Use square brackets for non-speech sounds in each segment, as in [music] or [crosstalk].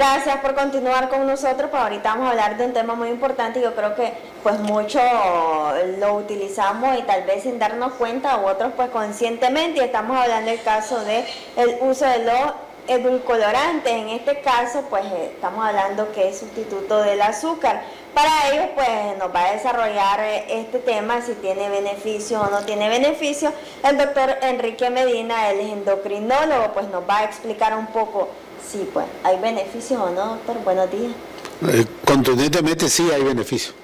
Gracias por continuar con nosotros. Pues ahorita vamos a hablar de un tema muy importante. Yo creo que pues mucho lo utilizamos y tal vez sin darnos cuenta, u otros pues conscientemente. Y estamos hablando del caso de el uso de los edulcorantes. En este caso pues eh, estamos hablando que es sustituto del azúcar. Para ello, pues nos va a desarrollar eh, este tema, si tiene beneficio o no tiene beneficio. El doctor Enrique Medina, es endocrinólogo, pues nos va a explicar un poco si pues, hay beneficios o no, doctor. Buenos días. Eh, contundentemente sí hay beneficios.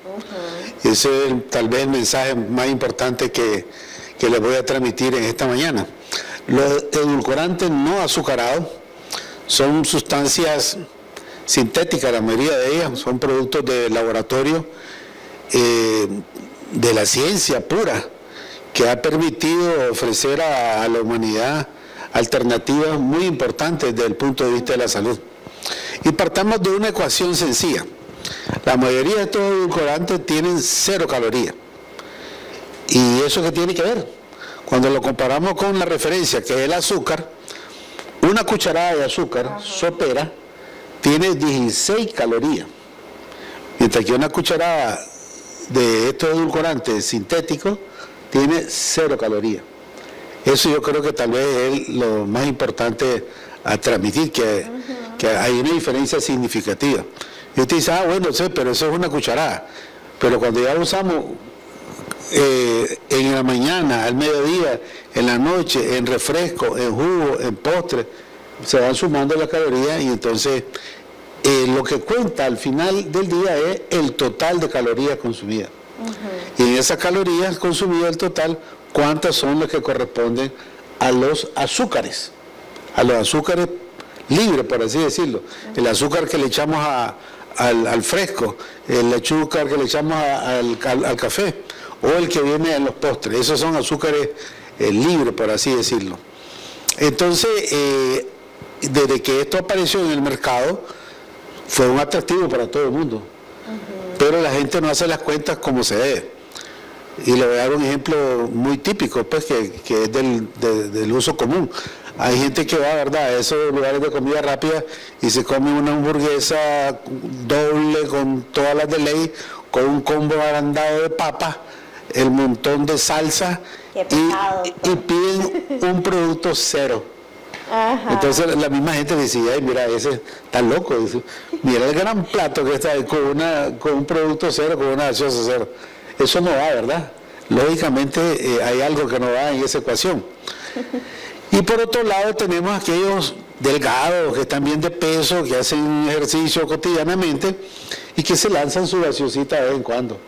Ese es tal vez el mensaje más importante que, que les voy a transmitir en esta mañana. Los edulcorantes no azucarados son sustancias sintéticas, la mayoría de ellas son productos de laboratorio eh, de la ciencia pura, que ha permitido ofrecer a, la humanidad alternativas muy importantes desde el punto de vista de la salud. Y partamos de una ecuación sencilla. La mayoría de estos edulcorantes tienen cero calorías. ¿Y eso qué tiene que ver? Cuando lo comparamos con la referencia, que es el azúcar, una cucharada de azúcar sopera tiene 16 calorías, mientras que una cucharada de estos edulcorantes sintéticos tiene 0 calorías. Eso yo creo que tal vez es lo más importante a transmitir, que, hay una diferencia significativa. Y usted dice, ah, bueno, sé, pero eso es una cucharada. Pero cuando ya lo usamos eh, en la mañana, al mediodía, en la noche, en refresco, en jugo, en postre, se van sumando las calorías y entonces eh, lo que cuenta al final del día es el total de calorías consumidas. Y en esas calorías consumidas, el total, ¿cuántas son las que corresponden a los azúcares? A los azúcares libres, por así decirlo. El azúcar que le echamos al, fresco, el azúcar que le echamos al, café, o el que viene en los postres. Esos son azúcares eh, libres, por así decirlo. Entonces, eh, desde que esto apareció en el mercado, fue un atractivo para todo el mundo. Pero la gente no hace las cuentas como se debe. Y le voy a dar un ejemplo muy típico, pues, que, es del, uso común. Hay gente que va, ¿verdad?, a esos lugares de comida rápida y se come una hamburguesa doble con todas las de ley, con un combo agrandado de papa, el montón de salsa y, y piden [laughs] un producto cero entonces la misma gente decía, ay, mira, ese está loco. mira el gran plato que está ahí con, una, con un producto cero, con una gaseosa cero. Eso no va, ¿verdad? Lógicamente eh, hay algo que no va en esa ecuación. Y por otro lado tenemos aquellos delgados que están bien de peso, que hacen ejercicio cotidianamente y que se lanzan su gaseosita de vez en cuando.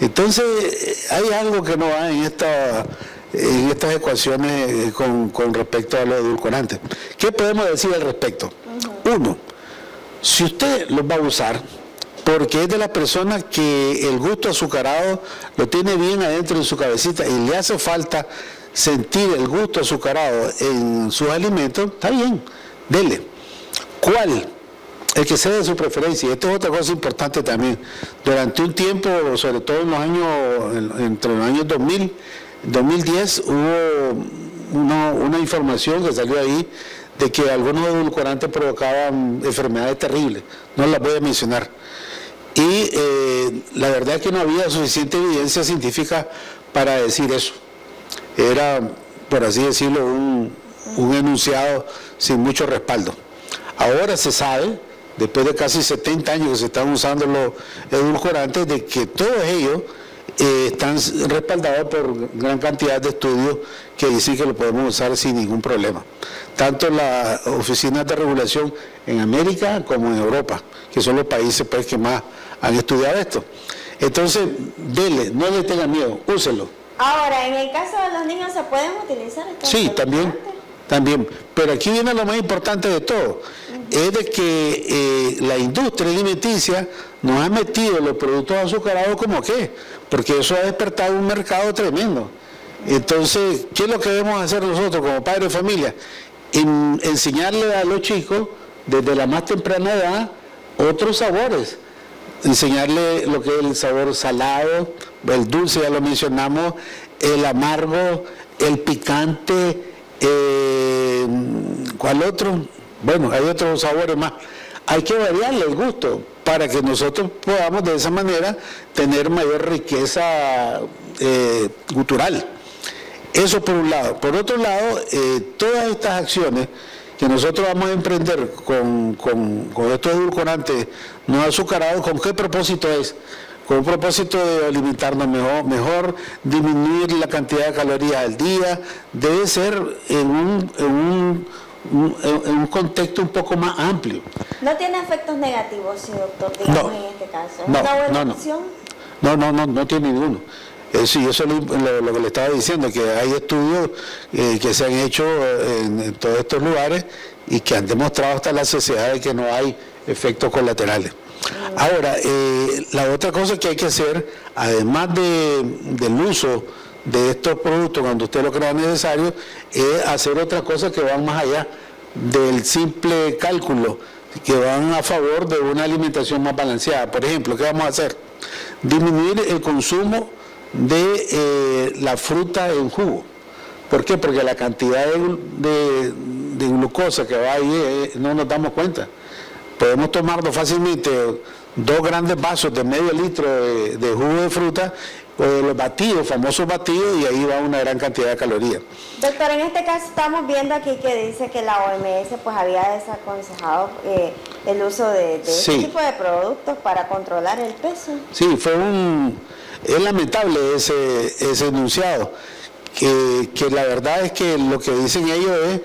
Entonces eh, hay algo que no va en esta en estas ecuaciones eh, con, respecto a los edulcorantes. ¿Qué podemos decir al respecto? Uno, si usted los va a usar, porque es de las personas que el gusto azucarado lo tiene bien adentro de su cabecita y le hace falta sentir el gusto azucarado en sus alimentos, está bien, dele. ¿Cuál? El que sea de su preferencia. Y esto es otra cosa importante también. Durante un tiempo, sobre todo en los años, entre los años 2000 2010 hubo una, información que salió ahí de que algunos edulcorantes provocaban enfermedades terribles, no las voy a mencionar. Y eh, la verdad es que no había suficiente evidencia científica para decir eso. Era, por así decirlo, un, un enunciado sin mucho respaldo. Ahora se sabe, después de casi 70 años que se están usando los edulcorantes, de que todos ellos eh, están respaldados por gran cantidad de estudios que dicen que lo podemos usar sin ningún problema. Tanto las oficinas de regulación en América como en Europa, que son los países pues, que más han estudiado esto. Entonces, dele, no le tengan miedo, úselo. Ahora, en el caso de los niños, ¿se pueden utilizar estos Sí, también, también. Pero aquí viene lo más importante de todo, es de que eh, la industria alimenticia nos ha metido los productos azucarados como qué, porque eso ha despertado un mercado tremendo. Entonces, ¿qué es lo que debemos hacer nosotros como padres de familia? enseñarle a los chicos desde la más temprana edad otros sabores. Enseñarle lo que es el sabor salado, el dulce, ya lo mencionamos, el amargo, el picante, eh, ¿cuál otro? Bueno, hay otros sabores más hay que variarle el gusto para que nosotros podamos de esa manera tener mayor riqueza eh, cultural. Eso por un lado. Por otro lado, eh, todas estas acciones que nosotros vamos a emprender con, estos edulcorantes no azucarados, ¿con qué propósito es? Con un propósito de alimentarnos mejor, disminuir la cantidad de calorías al día, debe ser un, en un contexto un poco más amplio. ¿No tiene efectos negativos, sí, doctor, digamos en este caso? ¿Es no, una buena no, opción? No, no, no, no tiene ninguno. Eh, sí, eso es lo, que le estaba diciendo, que hay estudios eh, que se han hecho en, todos estos lugares y que han demostrado hasta la sociedad de que no hay efectos colaterales. Mm. Ahora, eh, la otra cosa que hay que hacer, además del uso de estos productos cuando usted lo crea necesario, es hacer otras cosas que van más allá del simple cálculo, que van a favor de una alimentación más balanceada. Por ejemplo, ¿qué vamos a hacer? Disminuir el consumo de eh, la fruta en jugo. ¿Por qué? Porque la cantidad de, glucosa que va ahí eh, no nos damos cuenta. Podemos tomarlo fácilmente dos grandes vasos de medio litro de, jugo de fruta o de los batidos, famosos batidos, y ahí va una gran cantidad de calorías. Doctor, en este caso estamos viendo aquí que dice que la OMS pues había desaconsejado eh, el uso de, este tipo de productos para controlar el peso. Sí, fue un es lamentable ese, ese enunciado, que, la verdad es que lo que dicen ellos es, eh,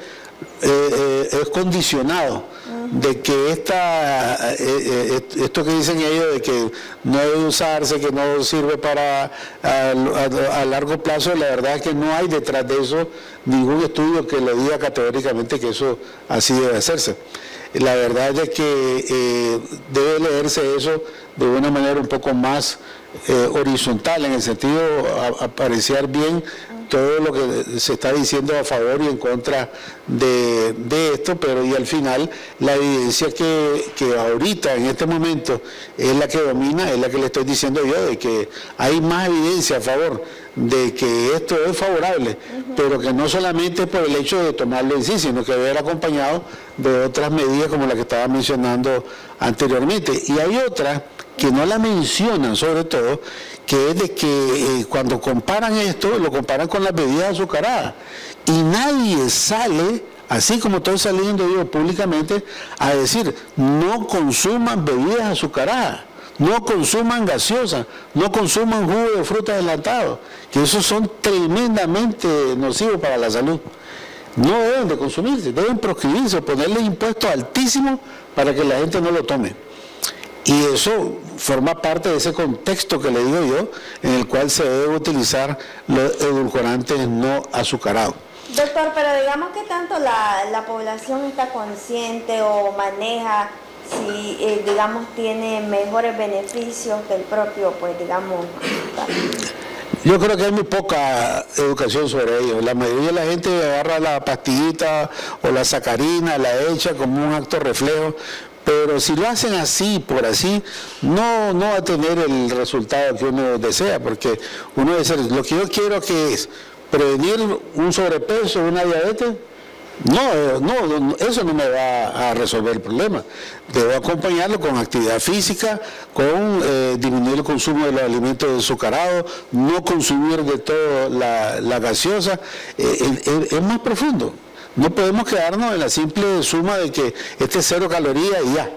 eh, es condicionado de que esta, eh, esto que dicen ellos de que no debe usarse, que no sirve para a, largo plazo, la verdad es que no hay detrás de eso ningún estudio que le diga categóricamente que eso así debe hacerse. La verdad es que debe leerse eso de una manera un poco más eh, horizontal, en el sentido de apreciar bien todo lo que se está diciendo a favor y en contra de, esto, pero y al final la evidencia que, que, ahorita, en este momento, es la que domina, es la que le estoy diciendo yo, de que hay más evidencia a favor de que esto es favorable, pero que no solamente por el hecho de tomarlo en sí, sino que debe acompañado de otras medidas como la que estaba mencionando anteriormente. Y hay otras que no la mencionan sobre todo, que es de que eh, cuando comparan esto, lo comparan con las bebidas azucaradas. Y nadie sale, así como estoy saliendo yo públicamente, a decir, no consuman bebidas azucaradas, no consuman gaseosas, no consuman jugo de fruta adelantado, que esos son tremendamente nocivos para la salud. No deben de consumirse, deben proscribirse, ponerle impuestos altísimos para que la gente no lo tome. Y eso forma parte de ese contexto que le digo yo, en el cual se debe utilizar los edulcorantes no azucarados. Doctor, pero digamos que tanto la, población está consciente o maneja si, eh, digamos, tiene mejores beneficios que el propio, pues, digamos, yo creo que hay muy poca educación sobre ello. La mayoría de la gente agarra la pastillita o la sacarina, la echa como un acto reflejo, pero si lo hacen así, por así, no, no va a tener el resultado que uno desea, porque uno dice, lo que yo quiero que es prevenir un sobrepeso, una diabetes, no, no, eso no me va a resolver el problema. Debo acompañarlo con actividad física, con eh, disminuir el consumo de los alimentos azucarados, no consumir de todo la, gaseosa. Eh, es más profundo. No podemos quedarnos en la simple suma de que este es cero calorías y ya.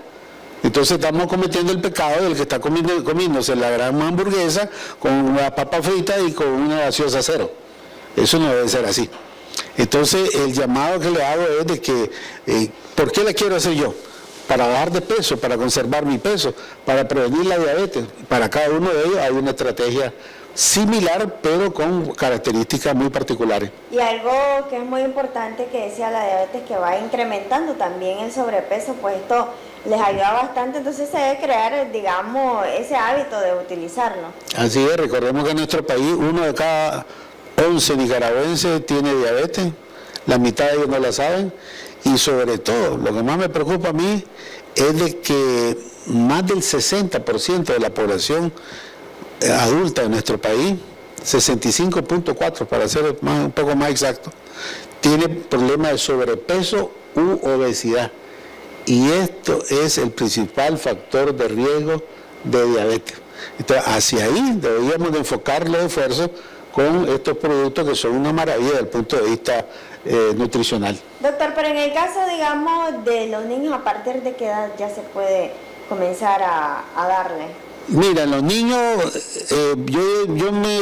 Entonces estamos cometiendo el pecado del que está comiendo, comiéndose la gran hamburguesa con una papa frita y con una gaseosa cero. Eso no debe ser así. Entonces el llamado que le hago es de que, eh, ¿por qué le quiero hacer yo? Para bajar de peso, para conservar mi peso, para prevenir la diabetes. Para cada uno de ellos hay una estrategia similar, pero con características muy particulares. Y algo que es muy importante que decía la diabetes, que va incrementando también el sobrepeso, pues esto les ayuda bastante, entonces se debe crear, digamos, ese hábito de utilizarlo. Así es, recordemos que en nuestro país uno de cada 11 nicaragüenses tiene diabetes, la mitad de ellos no la saben, y sobre todo, lo que más me preocupa a mí es de que más del 60% de la población adulta en nuestro país, 65.4 para ser un poco más exacto, tiene problemas de sobrepeso u obesidad. y esto es el principal factor de riesgo de diabetes. Entonces, hacia ahí deberíamos de enfocar los esfuerzos con estos productos que son una maravilla desde el punto de vista eh, nutricional. Doctor, pero en el caso, digamos, de los niños, ¿a partir de qué edad ya se puede comenzar a, darle? Mira, los niños, eh, yo, yo me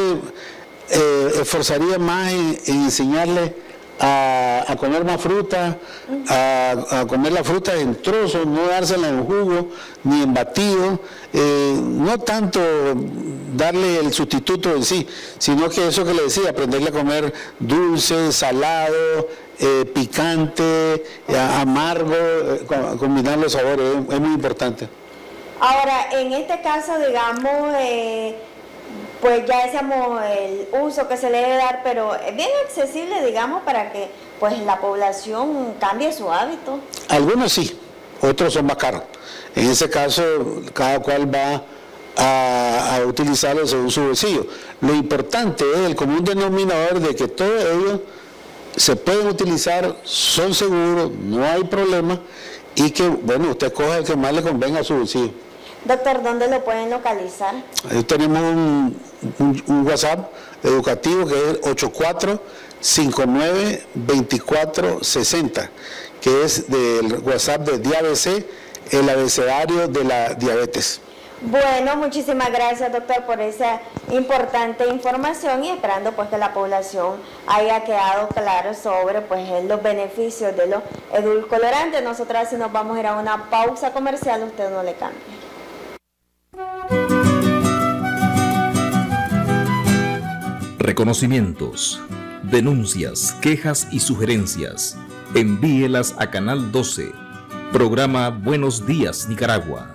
eh, esforzaría más en, enseñarles a, comer más fruta, a, comer la fruta en trozos, no dársela en jugo ni en batido, eh, no tanto darle el sustituto en sí, sino que eso que le decía, aprenderle a comer dulce, salado, eh, picante, amargo, combinar los sabores, es, muy importante. Ahora, en este caso, digamos, pues ya decíamos el uso que se le debe dar, pero es bien accesible, digamos, para que pues la población cambie su hábito. Algunos sí, otros son más caros. En ese caso, cada cual va a, utilizarlo según su bolsillo. Lo importante es el común denominador de que todos ellos se pueden utilizar, son seguros, no hay problema y que, bueno, usted coja el que más le convenga a su bolsillo. Doctor, ¿dónde lo pueden localizar? Ahí tenemos un, WhatsApp educativo que es 84592460, que es del WhatsApp de Diabetes, el abecedario de la diabetes. Bueno, muchísimas gracias doctor por esa importante información y esperando pues que la población haya quedado claro sobre pues los beneficios de los edulcorantes. Nosotras si nos vamos a ir a una pausa comercial, usted no le cambie. Reconocimientos, denuncias, quejas y sugerencias. Envíelas a Canal 12. Programa Buenos Días Nicaragua.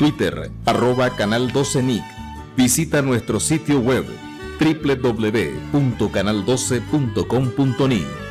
Twitter, arroba Canal 12 Nic. Visita nuestro sitio web www.canal12.com.ni.